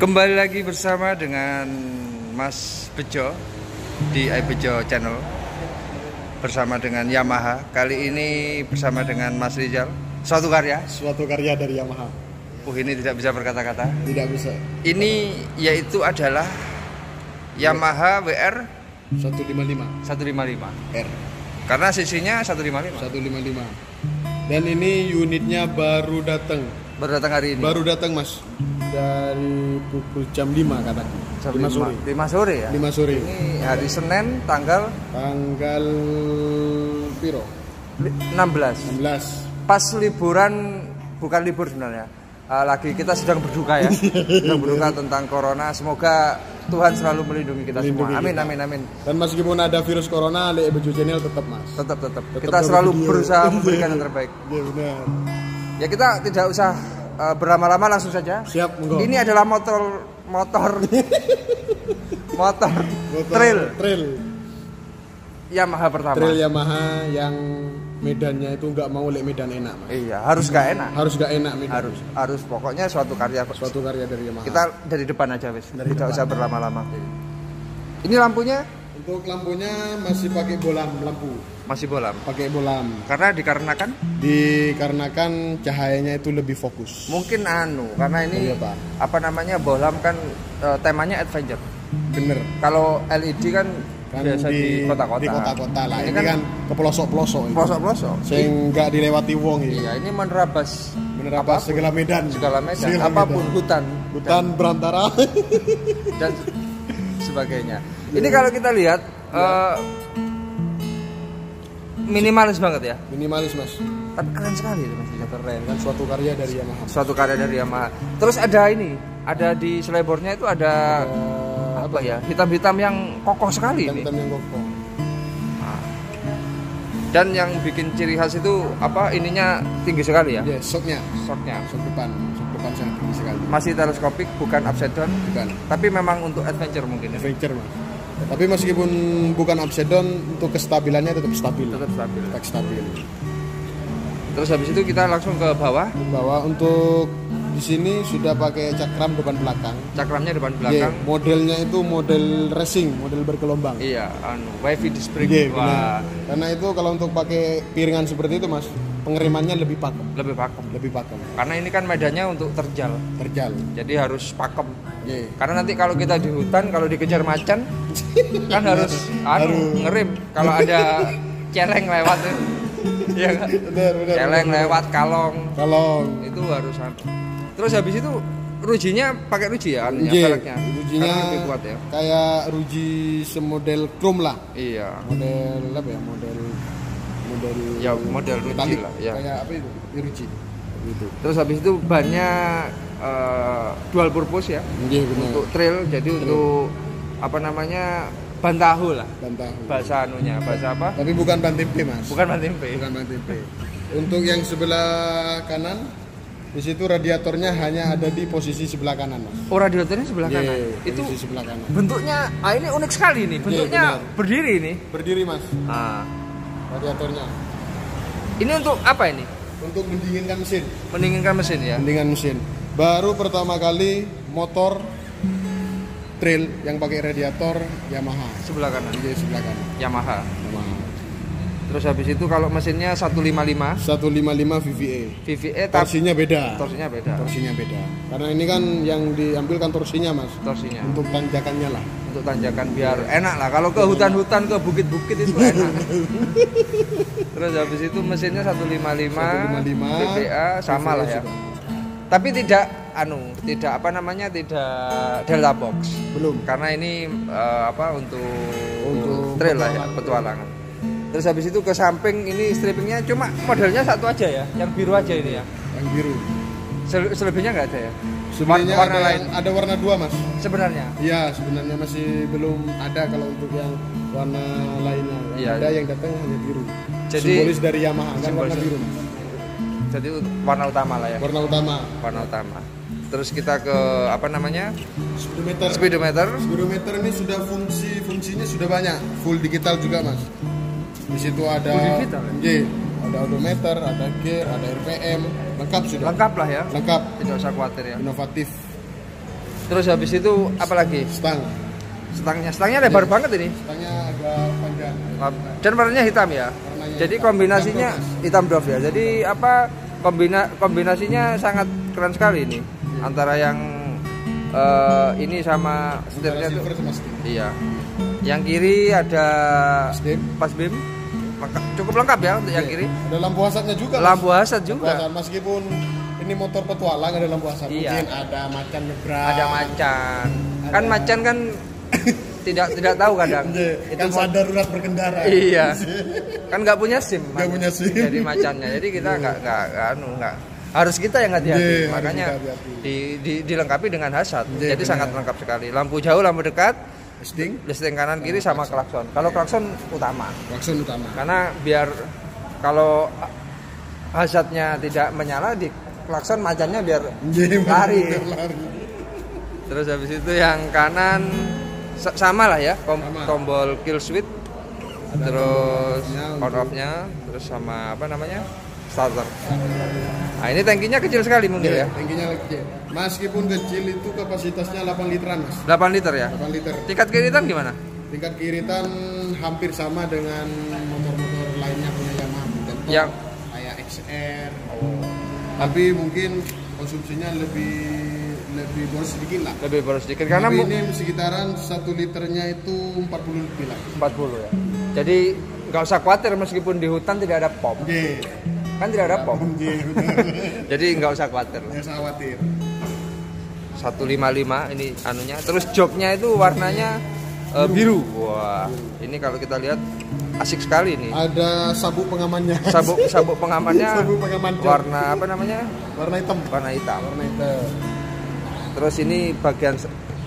Kembali lagi bersama dengan Mas Bejo di iBejo Channel bersama dengan Yamaha. Kali ini bersama dengan Mas Rizal. Suatu karya. Suatu karya dari Yamaha. Uh ini tidak bisa berkata-kata. Tidak bisa. Ini yaitu adalah Yamaha WR 155 155. R Karena sisinya 155. 155. Dan ini unitnya baru datang. Baru datang hari ini. Baru datang, Mas. Dari pukul jam 5 katanya. Jam 5 sore. 5 sore ya. 5 sore. Ini hari Senin tanggal Tanggal piro? li- 16. 16. Pas liburan bukan libur sebenarnya. Uh, lagi kita sedang berduka ya. sedang berduka tentang corona. Semoga Tuhan selalu melindungi kita Melindungi semua. Amin kita. amin amin. Dan meskipun ada virus corona, Le Bejo Channel tetap, Mas. Tetap tetap. Tetap Kita selalu video. berusaha memberikan yang terbaik. Iya, benar. Ya kita tidak usah uh, berlama-lama langsung saja. Siap, monggo. Ini adalah motor motor motor Motor trail Trail. Yamaha pertama. Trail Yamaha yang medannya itu nggak mau lek medan enak, Mas. Iya, harus gak enak. Harus gak enak medan. Harus harus pokoknya suatu karya Suatu karya dari Yamaha. Kita dari depan aja wis. Dari Tidak usah berlama-lama. Ini lampunya Untuk lampunya masih pakai bolam lampu, masih bolam. pakai bolam. Karena dikarenakan Dikarenakan cahayanya itu lebih fokus. mungkin anu karena ini Iya, Pak. apa namanya bolam kan eh, temanya adventure. Bener. Kalau LED kan, Kan biasa di, kota-kota. Di kota-kota lah. Ini, Ini, kan, ke pelosok-pelosok. pelosok-pelosok. Sing nggak dilewati wong ini. Iya, ini menerabas Bener apa? apa pun, Segala medan. segala medan, Segala apa pun medan. hutan Hutan berantara. dan sebagainya. Ini kalau kita lihat eh, minimalis banget ya. Minimalis mas. Tapi keren sekali itu Mas. Rizal. Keren kan suatu karya dari Yamaha. Suatu karya dari Yamaha. Terus ada ini, ada di selebornya itu ada Eh, apa ya? Hitam-hitam yang kokoh sekali ini. Hitam yang kokoh. Nah. Dan yang bikin ciri khas itu apa? Ininya tinggi sekali ya. Ya, shocknya, Shocknya shock depan, shock depan sangat tinggi sekali. masih teleskopik, bukan upside down, Bukan. tapi memang untuk adventure mungkin ya. Adventure mas. Tapi meskipun bukan upside down, untuk kestabilannya tetap stabil. Tetap stabil. Tetap stabil. Terus habis itu kita langsung ke bawah, Bahwa untuk di sini sudah pakai cakram depan belakang. cakramnya depan belakang. modelnya itu model racing, model bergelombang. Iya, anu, wavy disc brake. Wah, benar. Karena itu kalau untuk pakai piringan seperti itu mas, pengerimannya lebih pakem, lebih pakem. lebih pakem, Karena ini kan medannya untuk terjal, terjal. jadi harus pakem. Iya. Karena nanti kalau kita di hutan, kalau dikejar macan, kan harus anu, ngerem. Kalau ada celeng lewat itu, kan? Benar, benar. Celeng lewat kalong, Kalau itu harus anu. Terus habis itu rujinya pakai ruji ya, anunya, velgnya. rujinya lebih kuat ya. kayak ruji semodel chrome lah. Iya. Model apa ya? Model model Ya, model ruji lah, ya. Kayak apa itu? Ruji. Gitu. Terus habis itu bannya eh, dual purpose ya. Benar. Untuk trail, jadi untuk apa namanya ban tahu lah. ban tahu. Bahasa anunya, bahasa apa? Tapi bukan ban tempe mas. Bukan ban tempe. Bukan ban tempe. Untuk yang sebelah kanan, di situ radiatornya hanya ada di posisi sebelah kanan mas. Oh radiatornya sebelah Iya, kanan. Itu sebelah kanan. bentuknya, ah ini unik sekali nih. Bentuknya benar. berdiri nih. Berdiri mas, Ah, radiatornya. ini untuk apa ini? Untuk mendinginkan mesin. Mendinginkan mesin ya. Mendingan mesin. Baru pertama kali motor trail yang pakai radiator Yamaha. Sebelah kanan. Di sebelah kanan. Yamaha. Yamaha. Terus habis itu kalau mesinnya 155 155 VVA. Tapi Torsinya beda. torsinya beda. Torsinya beda. Karena ini kan yang diambil kan torsinya mas. Torsinya Untuk tanjakannya lah. untuk tanjakan biar enak lah. Kalau ke hutan-hutan ke bukit-bukit itu enak. Terus habis itu mesinnya 155, 155, VVA sama lah ya. sudah. Tapi tidak anu, tidak apa namanya tidak delta box. Belum. Karena ini eh, apa untuk Untuk trail lah ya, petualangan. Terus habis itu ke samping ini strippingnya cuma modelnya satu aja ya, yang biru aja ini ya. Yang biru. Sel- Selebihnya nggak ada ya. Sebenarnya warna ada, lain ada warna dua mas. sebenarnya. Iya sebenarnya masih belum ada kalau untuk yang warna lainnya. Yang Iya, ada iya. yang datang hanya biru. Jadi- Simbolis dari Yamaha kan warna biru. Mas. Jadi warna utama lah ya, Warna utama. warna utama. Terus kita ke apa namanya Speedometer. speedometer. Speedometer ini sudah fungsi fungsinya sudah banyak. Full digital juga mas. Di situ ada. Digital ya? Iya. Ada odometer, ada gear, ada RPM, lengkap sudah. Lengkap lah ya, Lengkap. tidak usah khawatir ya. Inovatif. Terus habis itu apa lagi? Stang. Stangnya, stangnya lebar banget ini. Stangnya agak panjang. Dan warnanya hitam ya. Warnanya Jadi hitam. kombinasinya Hitam dove ya. Jadi apa kombina kombinasinya sangat keren sekali ini antara yang eh, ini sama setirnya tuh. Iya. Yang kiri ada pas bim. Cukup lengkap ya untuk yang kiri. Ada lampu hasatnya juga. Lampu Lampu juga. hasat, meskipun ini motor petualang ada lampu hasat. Iya. Mungkin ada macan nyebrang. Ada macan. Kan Ada- macan kan tidak tidak tahu kadang. Iya, Itu kan darurat berkendara. Iya. kan nggak punya SIM. Nggak punya SIM. Jadi macannya. Jadi kita nggak nggak nggak anu nggak harus kita yang hati-hati. Iya, harus Makanya kita hati-hati. di, di, dilengkapi dengan hasad. Iya, Jadi benar. sangat lengkap sekali. Lampu jauh, lampu dekat, Sting, listing kanan kiri sama klakson. Kalau klakson utama. klakson utama. Karena biar kalau hasadnya tidak menyala di klakson macannya biar lari. lari. Terus habis itu yang kanan sa- sama lah ya, kom- Sama. tombol kill switch. Ada terus on off-nya, terus sama apa namanya? Starter. Nah, ini tangkinya kecil sekali mungkin Iya, ya. Tingginya kecil. Meskipun kecil itu kapasitasnya 8 literan, Mas. 8 liter ya. 8 liter. Tingkat kiritan gimana? Tingkat kiritan hampir sama dengan motor-motor lainnya punya Yamaha. Contoh Yang- kayak XR. Tapi mungkin konsumsinya lebih lebih boros sedikit lah. Lebih boros sedikit karena Tapi ini sekitaran satu liternya itu 40 lebih lah. 40 ya. Jadi nggak usah khawatir meskipun di hutan tidak ada pom. Oke. Kan tidak ada pom. Jadi nggak usah khawatir. Jangan usah khawatir. 155 ini anunya. Terus joknya itu warnanya eh, biru. Wah, ini kalau kita lihat asik sekali ini. Ada sabuk pengamannya. Sabuk sabuk pengamannya Sabuk pengaman warna apa namanya? warna hitam. Warna hitam. Warna hitam. Terus ini bagian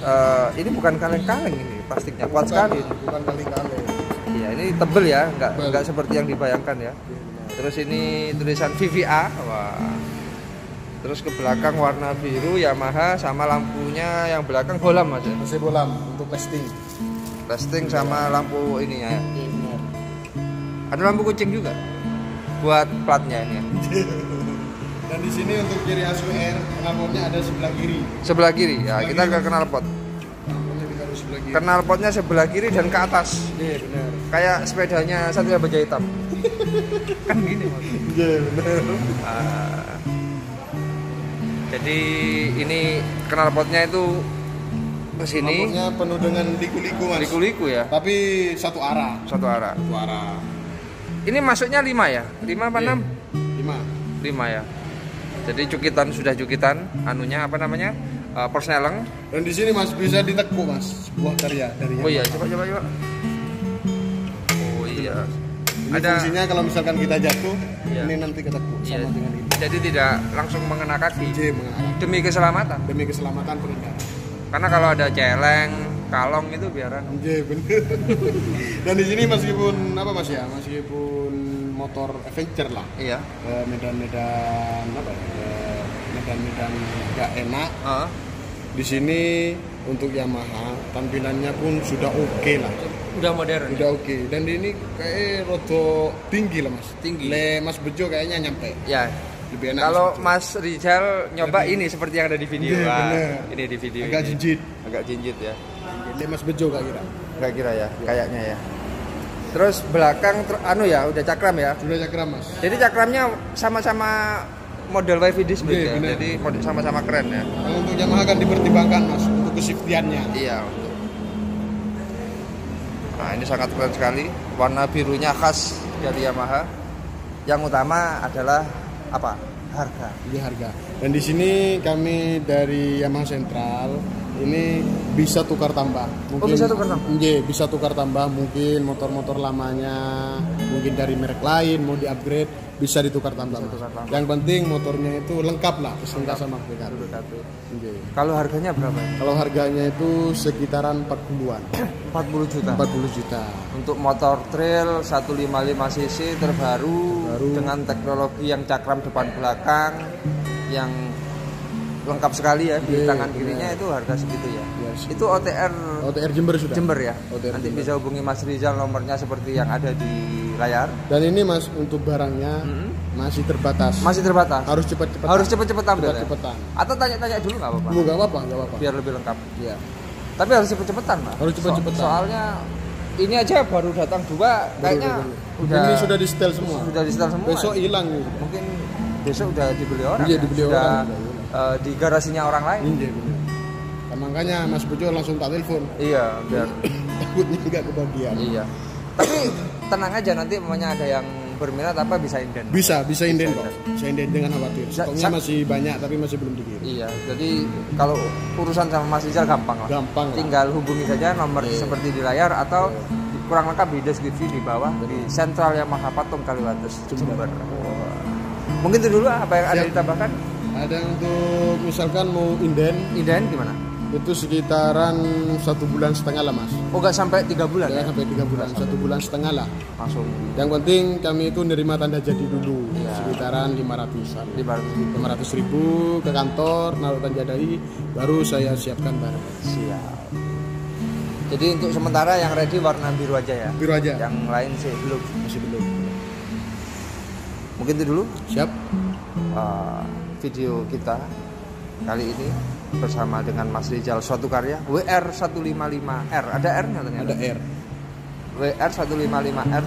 eh, ini bukan kaleng-kaleng ini plastiknya kuat sekali. ini. Bukan kali-kali. Iya, ini tebel ya, nggak nggak seperti yang dibayangkan ya. Terus ini tulisan VVA, wah. Terus ke belakang warna biru Yamaha sama lampunya yang belakang bolam mas ya. Masih bolam untuk testing. Testing sama lampu ininya ya. Benar. Ada lampu kucing juga buat platnya ini. ya. Dan di sini untuk kiri ASUR, knalpotnya ada sebelah kiri. Sebelah kiri ya, Sebelah kita kiri. ke knalpot. Knalpotnya ditaruh sebelah kiri. Dan ke atas. Iya, benar. Kayak sepedanya Satria Baja Hitam. Kan gini Mas. Iya, benar. Ah. jadi ini knalpotnya itu ke sini Knalpotnya penuh dengan liku-liku, Mas. liku-liku ya, Tapi satu arah. satu arah. Satu arah. Ini masuknya 5 ya? 5 apa Iya. 6? Lima. 5 ya. Jadi cukitan sudah cukitan anunya apa namanya? Eh, persneleng. Dan di sini Mas bisa ditekuk, Mas. Sebuah karya dari Oh iya, coba coba coba. Oh iya. Ini Ada fungsinya kalau misalkan kita jatuh, Iya. ini nanti ketekuk Iya. sama dengan ini. Jadi tidak langsung mengena kaki J demi keselamatan. demi keselamatan pengendara. Karena kalau ada celeng, kalong itu biaran. J bener. Dan di sini meskipun apa Mas ya, meskipun motor adventure lah, Iya. ke medan-medan apa ya, ke medan-medan gak enak. Heeh. Di sini untuk Yamaha tampilannya pun sudah oke lah, udah modern. sudah oke. Dan ini kayak rodo tinggi lah Mas. Tinggi. Le Mas Bejo kayaknya nyampe. Ya. Lebih enak. Kalau Mas Mas Rizal nyoba ini seperti yang ada di video. Iya, Wah, bener. ini di video. Agak ini. jinjit. Agak jinjit ya. Le Mas Bejo kak kira. Enggak kira ya, kayaknya ya. Terus belakang ter- anu ya, udah cakram ya. Sudah cakram Mas. Jadi cakramnya sama-sama model wifi display Iya, ya. bener. Jadi sama-sama keren ya. Kalau untuk Yamaha kan dipertimbangkan Mas untuk kesiftiannya. Iya. untuk- ini sangat keren sekali. Warna birunya khas dari Yamaha. Yang utama adalah apa? Harga. Ini harga. Dan di sini kami dari Yamaha Sentral ini bisa tukar tambah. Oh, bisa tukar tambah? Iya, bisa tukar tambah. Mungkin motor-motor lamanya, mungkin dari merek lain mau di-upgrade bisa ditukar tambah. Mas. Yang penting motornya itu lengkap lah, lengkap sama PKR. Iya. Kalau harganya berapa? Kalau harganya itu sekitaran 40-an. 40 juta. 40 juta. Untuk motor trail 155 cc terbaru, Terbaru. dengan teknologi yang cakram depan belakang yang lengkap sekali ya di Iya, tangan benar. kirinya itu harga segitu ya. Iya, sih. Itu OTR OTR Jember sudah. Jember ya. OTR Nanti Jember. bisa hubungi Mas Rizal nomornya seperti yang ada di layar. Dan ini Mas untuk barangnya Mm-mm. masih terbatas. Masih terbatas. harus cepat-cepat. Harus cepet-cepet tampil ya? Cepat-cepatan. Atau tanya-tanya dulu nggak apa-apa? Enggak apa-apa, enggak apa-apa. Biar lebih lengkap. Iya. Tapi harus cepet-cepetan, Pak. Harus cepet-cepetan. So- soalnya ini aja baru datang dua, kayaknya Baru-baru. udah ini sudah di setel semua. sudah di setel semua. Besok hilang gitu. mungkin besok udah dibeli orang. Iya, ya? dibeli Sudah, orang. Eh, di garasinya orang lain. Iya benar. Nah, makanya Mas Bejo langsung tak telepon. Iya, biar Takutnya enggak kebagian. iya. Tapi tenang aja nanti mamanya ada yang berminat apa bisa inden. Bisa, bisa inden kok. Bisa inden dengan khawatir. Stoknya masih banyak tapi masih belum dikirim. Iya, jadi kalau urusan sama Mas Rizal gampang lah. Gampang lah. Tinggal hubungi saja nomor Iya. seperti di layar atau di- kurang lengkap di deskripsi di bawah di Sentral Yamaha Patung Kaliwates Jember. Wah. Mungkin itu dulu apa yang ada Siap. ditambahkan? Ada untuk misalkan mau inden Inden gimana? itu sekitaran satu bulan setengah lah mas. Oh nggak sampai tiga bulan Jangan ya? sampai tiga bulan, satu bulan setengah lah. Langsung Yang penting kami itu nerima tanda jadi dulu Iya. sekitaran 500-an. di barat 500 ribu ke kantor, naruh tanda jadi, baru saya siapkan barang. siap. Jadi untuk sementara yang ready warna biru aja ya. Biru aja, Yang lain sih belum. masih belum. Mungkin itu dulu Siap? uh, video kita kali ini bersama dengan Mas Rizal suatu karya WR155R ada R-nya ternyata? Ada R, WR155R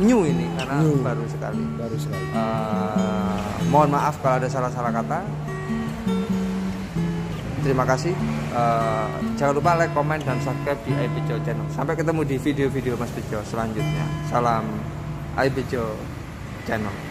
new ini karena New. baru sekali. Baru sekali. Uh, mohon maaf kalau ada salah-salah kata. Terima kasih. Uh, jangan lupa like, komen, dan subscribe di iBejo channel. Sampai ketemu di video-video Mas Bejo selanjutnya. Salam iBejo channel